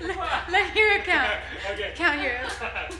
let, let here count. okay. Count here.